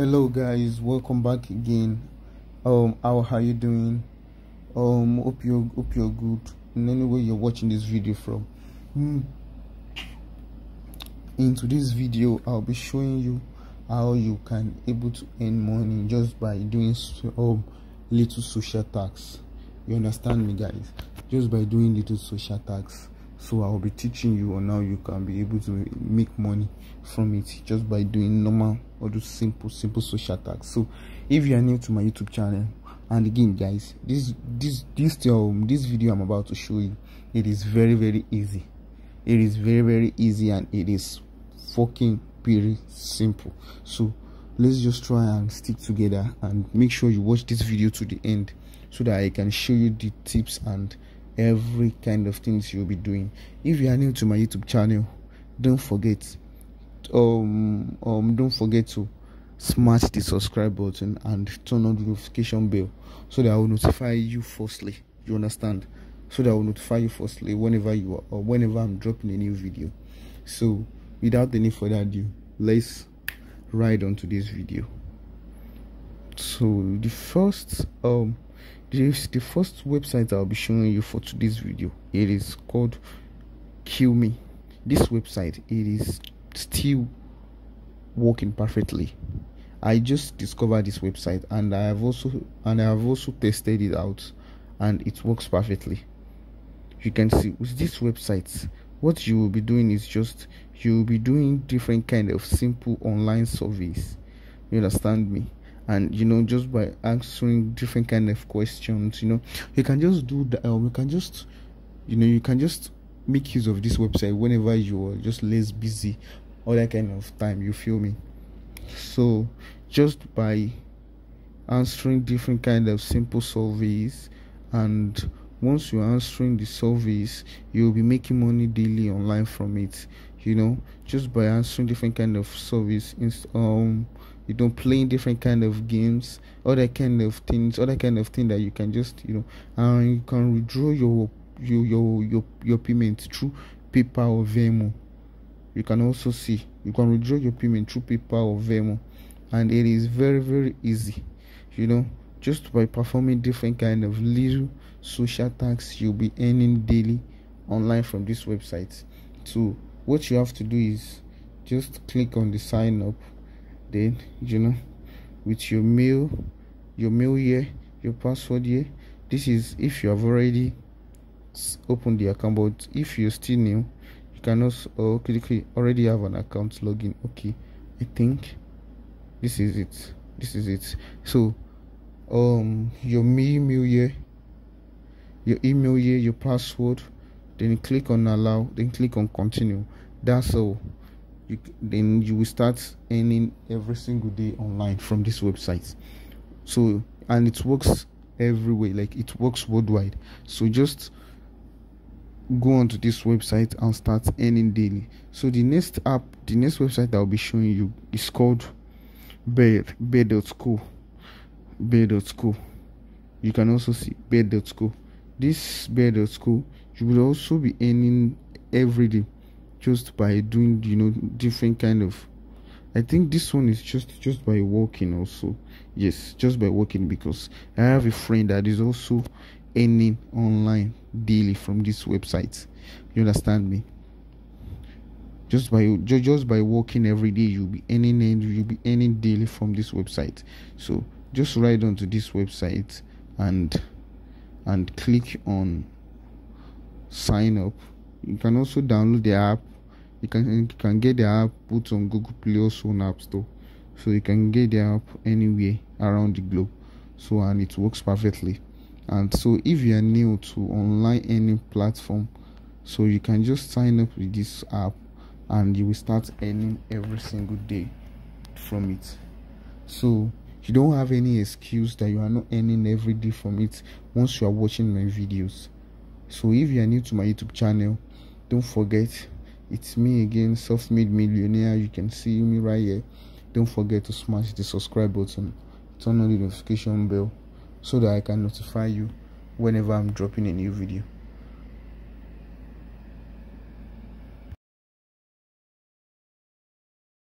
hello guys. Welcome back again. Um how are you doing? Um hope you hope you're good. In any way you're watching this video from. Mm. in today's video i'll be showing you how you can able to earn money just by doing um little social tasks. You understand me guys? Just by doing little social tasks so i'll be teaching you on how you can be able to make money from it just by doing normal or do simple simple social tasks. So if you are new to my youtube channel and again guys this this this um this video i'm about to show you it is very very easy. It is very very easy and it is fucking very simple. So let's just try and stick together and make sure you watch this video to the end so that i can show you the tips and every kind of things you'll be doing. If you are new to my youtube channel don't forget um um don't forget to smash the subscribe button and turn on the notification bell so that i will notify you firstly. You understand? So that i will notify you firstly whenever you are or whenever i'm dropping a new video. So without any further ado let's ride on to this video. So the first um this the first website i'll be showing you for today's video it is called kill me. This website it is still working perfectly. I just discovered this website and i have also and i have also tested it out and it works perfectly. You can see with this website what you will be doing is just you will be doing different kind of simple online surveys. You understand me and you know just by answering different kind of questions you know you can just do that um, you can just you know you can just make use of this website whenever you are just less busy all that kind of time you feel me? So just by answering different kind of simple surveys and once you're answering the surveys you'll be making money daily online from it you know? Just by answering different kind of surveys um you know playing different kind of games other kind of things other kind of thing that you can just you know and you can withdraw your your your your, your payment through PayPal or Venmo. You can also see you can withdraw your payment through PayPal or Venmo. And it is very very easy you know just by performing different kind of little social tasks you'll be earning daily online from this website. So what you have to do is just click on the sign up then you know with your mail your mail here your password here this is if you have already opened the account but if you're still new you can also oh, okay, already have an account login. Okay i think this is it. This is it. So um your email here your email here your password then click on allow then click on continue. That's all you, then you will start earning every single day online from this website. So and it works everywhere like it works worldwide. So just go onto this website and start earning daily. So the next app the next website i'll be showing you is called bear bear.co bear.co you can also see bear.co this bear.co you will also be earning every day just by doing you know different kind of i think this one is just just by working also. Yes just by working because i have a friend that is also earning online daily from this website. You understand me? Just by just by working every day you'll be earning you'll be earning daily from this website. So just write onto this website and and click on sign up. You can also download the app you can you can get the app put on google play also on app store. So you can get the app anywhere around the globe. So and it works perfectly. And so if you are new to online earning platform so you can just sign up with this app and you will start earning every single day from it. So you don't have any excuse that you are not earning every day from it once you are watching my videos. So if you are new to my youtube channel don't forget it's me again self-made millionaire. You can see me right here. Don't forget to smash the subscribe button. Turn on the notification bell so that i can notify you whenever i'm dropping a new video